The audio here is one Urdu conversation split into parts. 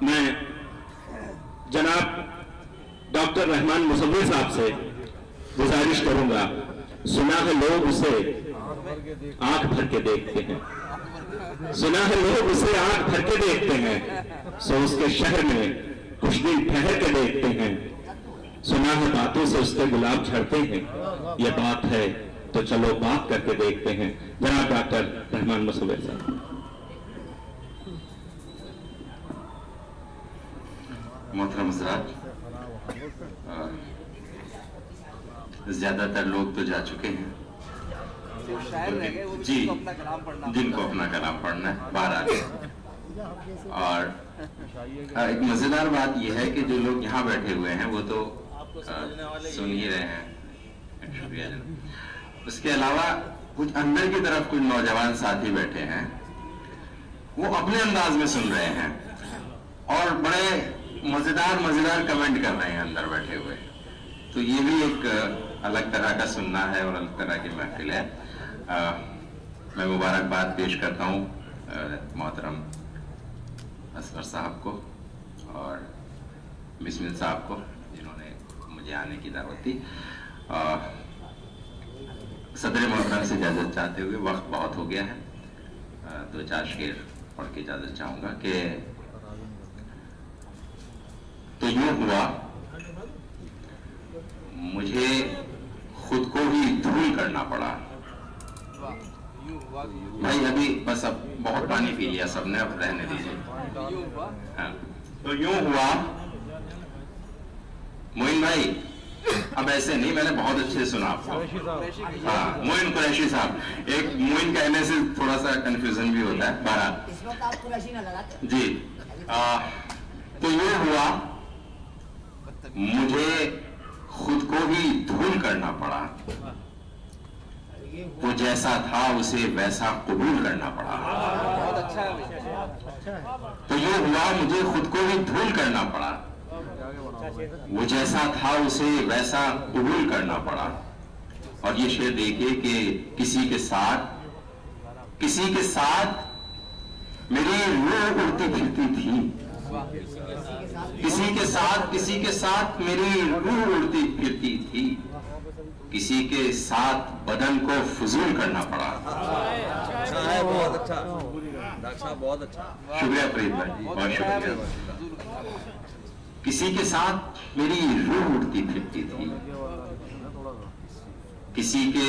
میں جناب ڈاکٹر رحمان مصور صاحب سے گزارش کروں گا سنا ہے لوگ اسے آنکھ بھر کے دیکھتے ہیں۔ سنا ہے لوگ اسے آنکھ بھر کے دیکھتے ہیں۔ سو اس کے شہر میں کچھ دن ٹھہر کے دیکھتے ہیں۔ سنا ہے باتوں سے اس کے گلاب جھڑتے ہیں۔ یہ بات ہے تو چلو بات کر کے دیکھتے ہیں۔ جناب ڈاکٹر رحمان مصور صاحب۔ محترم حضرات زیادہ تر لوگ تو جا چکے ہیں۔ جی جن کو اپنا کلام پڑھنا ہے، باہر آ اور ایک مزیدار بات یہ ہے کہ جو لوگ یہاں بیٹھے ہوئے ہیں، وہ تو سن ہی رہے ہیں۔ شکریہ اس کے علاوہ، کچھ اندر کی طرف کچھ نوجوان ساتھی بیٹھے ہیں۔ وہ اپنے انداز میں سن رہے ہیں۔ اور بڑے مزیدار مزیدار کمنٹ کر رہے ہیں اندر بیٹھے ہوئے۔ تو یہ بھی ایک الگ طرح کا سننا ہے اور الگ طرح کی محفل ہے۔ میں مبارکباد پیش کرتا ہوں محترم اصغر صاحب کو اور بسمل صاحب کو، جنہوں نے مجھے آنے کی دعوت دی۔ صدر محترم سے اجازت چاہتے ہوئے وقت بہت ہو گیا ہے۔ دو چار شیر پڑھ کے اجازت چاہوں گا کہ تو یوں ہوا مجھے خود کو ہی دھول کرنا پڑا۔ بھائی ابھی بس اب بہت پانی پی لیا سب نے اب رہنے دیجیے تو یوں ہوا موین بھائی اب ایسے نہیں میں نے بہت اچھے سنا آپ کو۔ ہاں موین قریشی صاحب۔ ایک موین کہنے سے تھوڑا سا کنفیوژن بھی ہوتا ہے بارہ جی۔ تو یہ ہوا مجھے خود کو ہی دھول کرنا پڑا۔ وہ جیسا تھا اسے ویسا قبول کرنا پڑا۔ تو یہ ہوا مجھے خود کو ہی دھول کرنا پڑا۔ وہ جیسا تھا اسے ویسا قبول کرنا پڑا۔ اور یہ شعر دیکھیے کہ کسی کے ساتھ کسی کے ساتھ میری روح اڑتی پھرتی تھی۔ کسی کے ساتھ کسی کے ساتھ میری روح اڑتی پھرتی تھی۔ کسی کے ساتھ بدن کو فضول کرنا پڑا۔ شکریہ فرید بھائی بہت شکریہ۔ کسی کے ساتھ میری روح اڑتی پھرتی تھی۔ کسی کے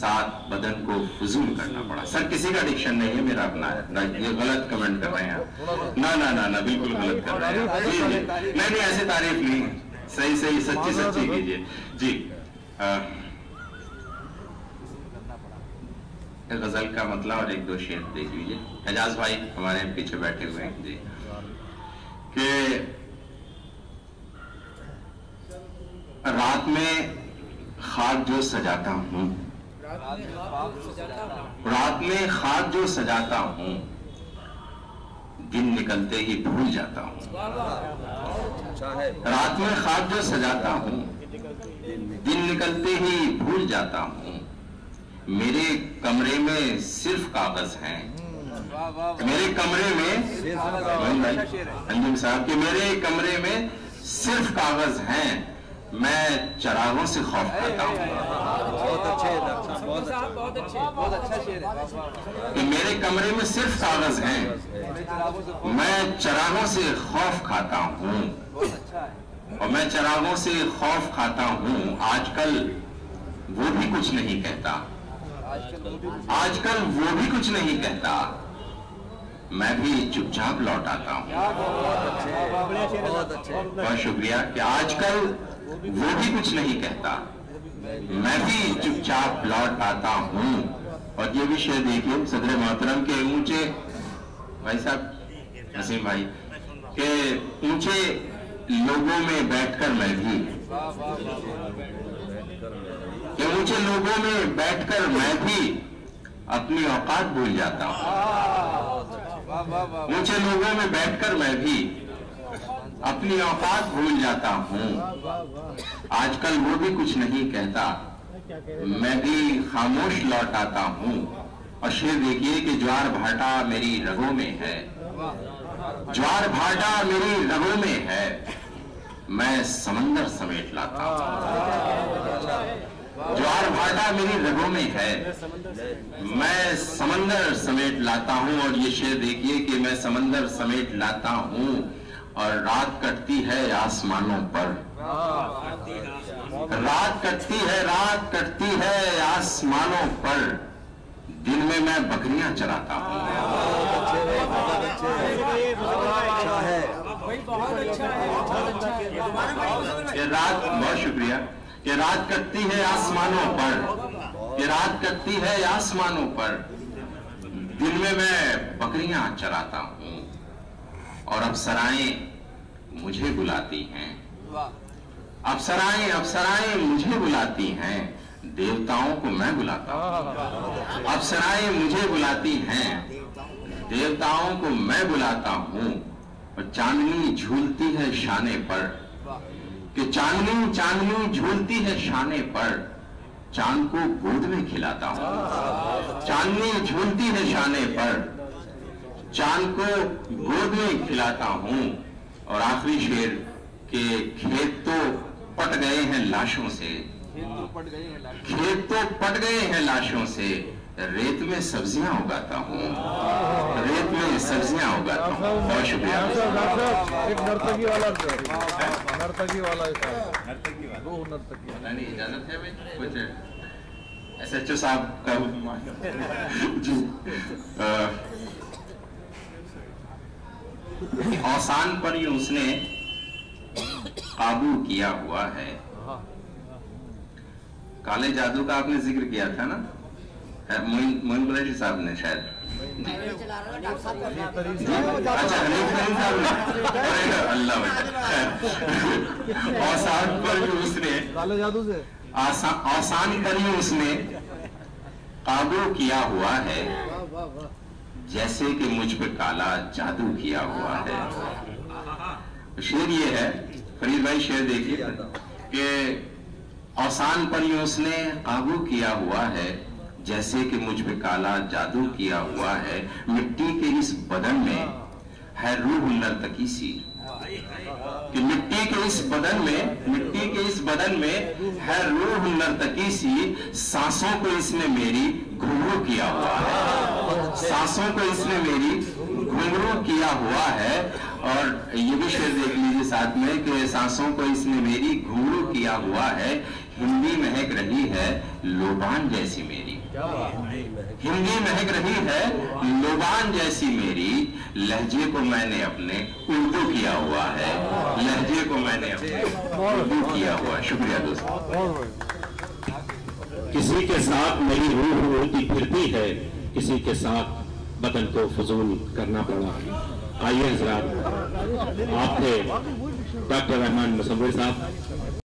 ساتھ بدن کو فضول کرنا پڑا۔ سر، کسی کا ڈکشن نہیں ہے، میرا اپنا ہے۔ یہ غلط کمنٹ کر رہے ہیں نہ نہ نہ بالکل غلط کر رہے ہیں جی جی۔ نہیں ایسے تعریف نہیں صحیح صحیح، سچی سچی کیجیے جی۔ غزل کا مطلب اور ایک دو شعر دیکھ لیجیے۔ اعجاز بھائی ہمارے پیچھے بیٹھے ہوئے ہیں۔ جی۔ کہ رات میں خاک جو سجاتا ہوں رات میں خاک جو سجاتا ہوں دن نکلتے ہی بھول جاتا ہوں۔ رات میں خاک جو سجاتا ہوں دن نکلتے ہی بھول جاتا ہوں۔ میرے کمرے میں صرف کاغذ ہیں۔ میرے کمرے میں انجم صاحب کہ میرے کمرے میں صرف کاغذ ہیں۔ میں چراغوں سے خوف کرتا ہوں۔ کہ میرے کمرے میں صرف کاغذ ہیں۔ میں چراغوں سے خوف کھاتا ہوں۔ اور میں چراغوں سے خوف کھاتا ہوں۔ آج کل وہ بھی کچھ نہیں کہتا۔ آج کل وہ بھی کچھ نہیں کہتا۔ میں بھی چپ چاپ لوٹ آتا ہوں۔ بہت شکریہ کہ آج کل وہ بھی کچھ نہیں کہتا۔ میں بھی چپ چاپ لوٹ آتا ہوں۔ اور یہ بھی شعر دیکھیے صدر محترم کے اونچے بھائی صاحب، نسیم بھائی، کہ اونچے لوگوں میں بیٹھ کر میں بھی، کہ اونچے لوگوں میں بیٹھ کر میں بھی اپنی اوقات بھول جاتا ہوں۔ اونچے لوگوں میں بیٹھ کر میں بھی اپنی اوقات بھول جاتا ہوں۔ آج کل وہ بھی کچھ نہیں کہتا۔ میں بھی خاموش لوٹ آتا ہوں۔ اور شیر دیکھیے کہ جوار بھاٹا میری رگوں میں ہے۔ جوار بھاٹا میری رگوں میں ہے۔ میں سمندر سمیٹ لاتا ہوں۔ جوار بھاٹا میری رگوں میں ہے۔ میں سمندر سمیٹ لاتا ہوں۔ اور یہ شیر دیکھیے کہ میں سمندر سمیٹ لاتا ہوں۔ اور رات کٹتی ہے آسمانوں پر۔ رات کٹتی ہے، رات کٹتی ہے آسمانوں پر۔ دن میں میں بکریاں چراتا ہوں۔ رات، بہت شکریہ۔ کہ رات کٹتی ہے آسمانوں پر۔ کہ رات کٹتی ہے آسمانوں پر۔ دن میں میں بکریاں چراتا ہوں۔ اور افسرائیں مجھے بلاتی ہیں۔ افسرائیں افسرائیں مجھے بلاتی ہیں۔ دیوتاؤں کو میں بلاتا ہوں۔ افسرائیں مجھے بلاتی ہیں۔ دیوتاؤں کو میں بلاتا ہوں۔ اور چاندنی جھولتی ہے شانے پر۔ کہ چاندنی چاندنی جھولتی ہے شانے پر۔ چاند کو گود میں کھلاتا ہوں۔ چاندنی جھولتی ہے شانے پر۔ چاند کو گود میں کھلاتا ہوں۔ اور آخری شیر کہ کھیت تو پٹ گئے ہیں لاشوں سے۔ کھیت تو پٹ گئے ہیں لاشوں سے۔ ریت میں سبزیاں اگاتا ہوں۔ ریت میں سبزیاں اگاتا ہوں۔ بہت شکریہ۔ ایک نرتگی والا نرتگی والا ایک نرتگی والا اجازت ہے ایس ایچ او صاحب کا جی۔ اوسان پر یہ اس نے قابو کیا ہوا ہے۔ کالے جادو کا آپ نے ذکر کیا تھا نا؟ موین قریشی صاحب نے شاید۔ جی۔ اچھا، اللہ اوسان پر ہی اس نے۔ اوسان پر جو اس نے قابو کیا ہوا ہے۔ جیسے کہ مجھ پہ کالا جادو کیا ہوا ہے۔ شیر یہ ہے، فرید بھائی شیر دیکھیے، کہ اوسان پر یہ اس نے قابو کیا ہوا ہے، جیسے کہ مجھ پہ کالا جادو کیا ہوا ہے۔ مٹی کے اس بدن میں ہے روح نرتکی سی کہ مٹی کے اس بدن میں، مٹی کے اس بدن میں ہے روح نرتکی سی سانسوں کو اس نے میری گھرو کیا ہوا ہے۔ سانسوں کو اس نے میری گھنگرو کیا ہوا ہے، اور یہ بھی شعر دیکھ لیجیے ساتھ میں کہ سانسوں کو اس نے میری گھنگرو کیا ہوا ہے۔ ہندی مہک رہی ہے، لوبان جیسی میری۔ ہندی مہک رہی ہے، لوبان جیسی میری۔ لہجے کو میں نے اپنے اردو کیا ہوا ہے۔ لہجے کو میں نے اپنے اردو کیا ہوا۔ شکریہ دوست کسی کے ساتھ میری روح اڑتی پھرتی ہے کسی کے ساتھ بدن کو فضول کرنا پڑا۔ آئیے حضرات، آپ تھے ڈاکٹر رحمان مصور صاحب۔